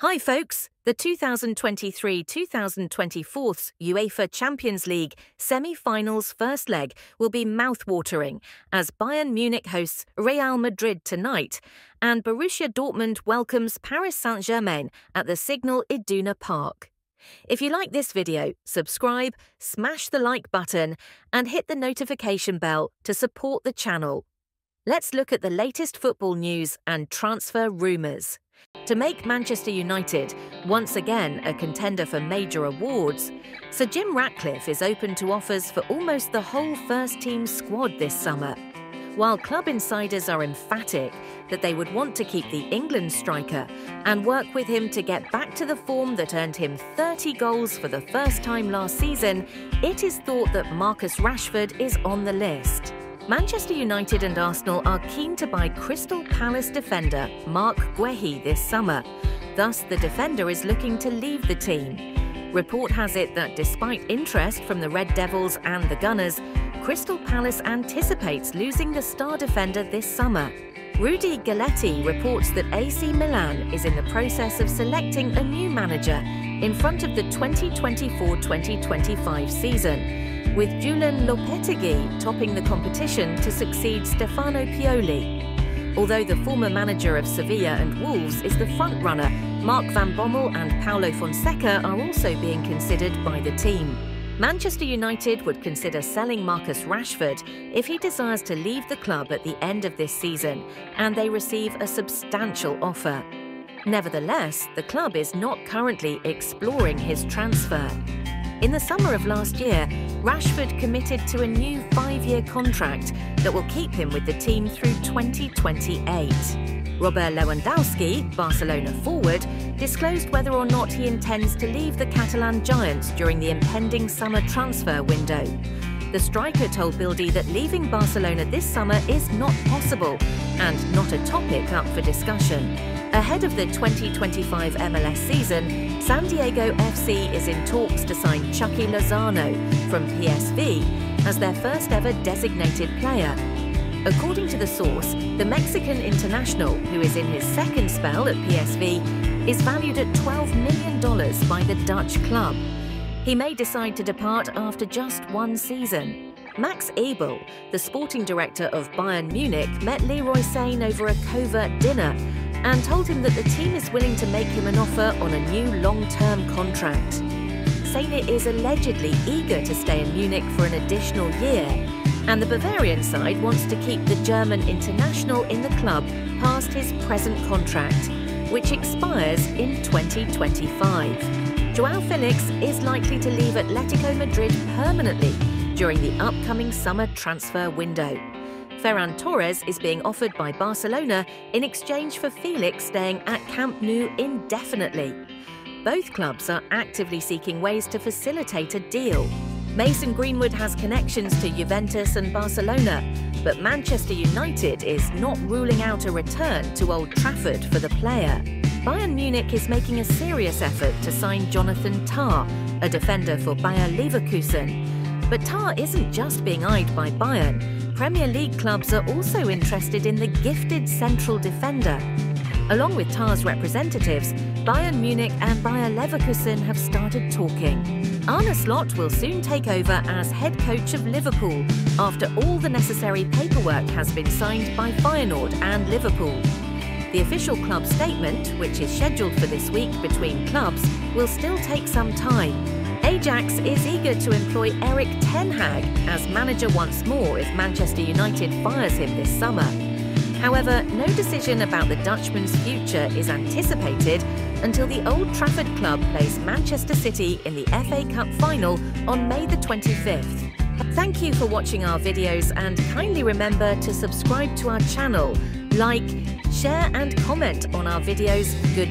Hi, folks. The 2023 2024 UEFA Champions League semi finals first leg will be mouth-watering as Bayern Munich hosts Real Madrid tonight and Borussia Dortmund welcomes Paris Saint Germain at the Signal Iduna Park. If you like this video, subscribe, smash the like button, and hit the notification bell to support the channel. Let's look at the latest football news and transfer rumours. To make Manchester United once again a contender for major awards, Sir Jim Ratcliffe is open to offers for almost the whole first team squad this summer. While club insiders are emphatic that they would want to keep the England striker and work with him to get back to the form that earned him 30 goals for the first time last season, it is thought that Marcus Rashford is on the list. Manchester United and Arsenal are keen to buy Crystal Palace defender Marc Guehi this summer. Thus, the defender is looking to leave the team. Report has it that despite interest from the Red Devils and the Gunners, Crystal Palace anticipates losing the star defender this summer. Rudy Galetti reports that AC Milan is in the process of selecting a new manager in front of the 2024-2025 season with Julen Lopetegui topping the competition to succeed Stefano Pioli. Although the former manager of Sevilla and Wolves is the front-runner, Mark van Bommel and Paulo Fonseca are also being considered by the team. Manchester United would consider selling Marcus Rashford if he desires to leave the club at the end of this season and they receive a substantial offer. Nevertheless, the club is not currently exploring his transfer. In the summer of last year, Rashford committed to a new five-year contract that will keep him with the team through 2028. Robert Lewandowski, Barcelona forward, disclosed whether or not he intends to leave the Catalan Giants during the impending summer transfer window. The striker told Bildy that leaving Barcelona this summer is not possible and not a topic up for discussion. Ahead of the 2025 MLS season, San Diego FC is in talks to sign Chucky Lozano from PSV as their first ever designated player. According to the source, the Mexican international, who is in his second spell at PSV, is valued at $12 million by the Dutch club. He may decide to depart after just one season. Max Eberl, the sporting director of Bayern Munich, met Leroy Sane over a covert dinner and told him that the team is willing to make him an offer on a new long-term contract. Sane is allegedly eager to stay in Munich for an additional year, and the Bavarian side wants to keep the German international in the club past his present contract, which expires in 2025. Joao Felix is likely to leave Atletico Madrid permanently during the upcoming summer transfer window. Ferran Torres is being offered by Barcelona in exchange for Felix staying at Camp Nou indefinitely. Both clubs are actively seeking ways to facilitate a deal. Mason Greenwood has connections to Juventus and Barcelona, but Manchester United is not ruling out a return to Old Trafford for the player. Bayern Munich is making a serious effort to sign Jonathan Tah, a defender for Bayer Leverkusen. But Tah isn't just being eyed by Bayern. Premier League clubs are also interested in the gifted central defender. Along with Tah's representatives, Bayern Munich and Bayer Leverkusen have started talking. Arne Slot will soon take over as head coach of Liverpool after all the necessary paperwork has been signed by Feyenoord and Liverpool. The official club statement, which is scheduled for this week between clubs, will still take some time Ajax is eager to employ Erik Ten Hag as manager once more if Manchester United fires him this summer. However, no decision about the Dutchman's future is anticipated until the Old Trafford club plays Manchester City in the FA Cup final on May the 25th. Thank you for watching our videos and kindly remember to subscribe to our channel, like, share and comment on our videos. Good